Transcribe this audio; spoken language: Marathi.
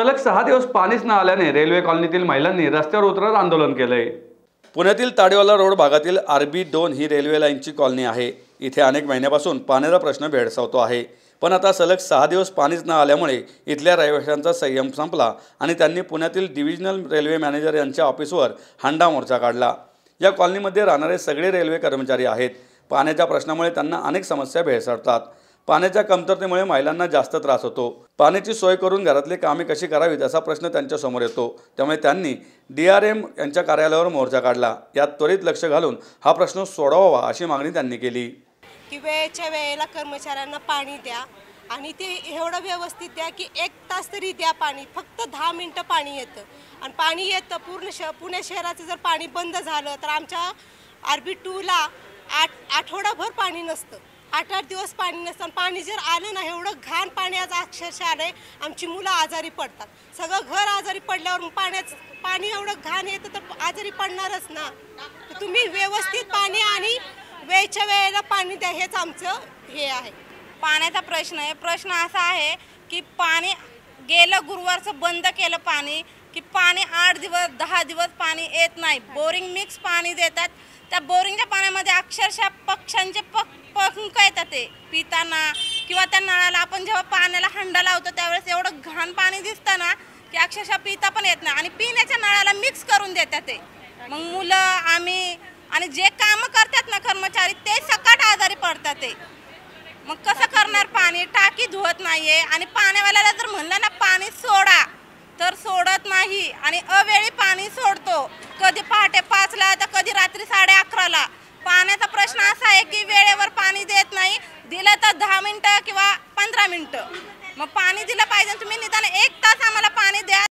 सलग सहा दिवस पाणीच न आल्याने रेल्वे कॉलनीतील महिलांनी रस्त्यावर उतरत आंदोलन केलंय. पुण्यातील ताडेवाला रोड भागातील आरबी दोन ही रेल्वे लाईनची कॉलनी आहे. इथे अनेक महिन्यापासून पाण्याचा प्रश्न भेडसावतो आहे. पण आता सलग सहा दिवस पाणीच न आल्यामुळे इथल्या रहिवाशांचा संयम संपला आणि त्यांनी पुण्यातील डिव्हिजनल रेल्वे मॅनेजर यांच्या ऑफिसवर हांडा मोर्चा काढला. या कॉलनीमध्ये राहणारे सगळे रेल्वे कर्मचारी आहेत. पाण्याच्या प्रश्नामुळे त्यांना अनेक समस्या भेडसावतात पाण्याच्या कमतरतेमुळे महिलांना जास्त त्रास होतो. पाण्याची सोय करून घरातली कामे कशी करावीत असा प्रश्न त्यांच्यासमोर येतो. त्यामुळे त्यांनी डी आर एम यांच्या कार्यालयावर मोर्चा काढला. यात त्वरित लक्ष घालून हा प्रश्न सोडवावा अशी मागणी त्यांनी केली. की वेळेच्या वेळेला कर्मचाऱ्यांना पाणी द्या आणि ते एवढं व्यवस्थित द्या की एक तास तरी द्या पाणी. फक्त दहा मिनटं पाणी येतं. आणि पाणी येतं पूर्ण श पुणे शहराचं जर पाणी बंद झालं तर आमच्या आर बी टूला आठ आठवडाभर पाणी नसतं. आठ आठ दिवस पाणी नसताना पाणी जर आलं ना एवढं घाण पाणी आज अक्षरशः आलं आहे आमची मुलं आजारी पडतात. सगळं घर आजारी पडल्यावर पाण्याचं पाणी एवढं घाण येतं तर आजारी पडणारच ना. तुम्ही व्यवस्थित पाणी आणि वेळच्या वेळेला पाणी द्या हेच आमचं हे आहे. पाण्याचा प्रश्न आहे. प्रश्न असा आहे की पाणी गेलं गुरुवारचं बंद केलं पाणी की पाणी आठ दिवस दहा दिवस पाणी येत नाही. बोरिंग मिक्स पाणी देतात. त्या बोरिंगच्या पाण्यामध्ये अक्षरशः पक्ष्यांचे पक पंख येतात ते. पिताना किंवा त्या नळाला आपण जेव्हा पाण्याला हंडा लावतो त्यावेळेस एवढं घाण पाणी दिसतं ना की अक्षरशः पिता पण येत नाही. आणि पिण्याच्या नळाला मिक्स करून देतात ते. मग मुलं आम्ही आणि जे कामं करतात ना कर्मचारी ते सकाट आजारी पडतात ते. मग कसं करणार पाणी? टाकी धुवत नाही आहे आणि पाण्यावाल्याला जर म्हणलं ना पाणी सोडा. तर सोडत नाही. आणि अवेळी पाणी सोडतो. कधी पहाटे पा कधी रात्री साडे अकराला. पाण्याचा प्रश्न असा आहे की वेळेवर पाणी देत नाही. दिलं तर दहा मिनटं किंवा पंधरा मिनटं. मग पाणी दिलं पाहिजे तुम्ही निदान एक तास आम्हाला पाणी द्या.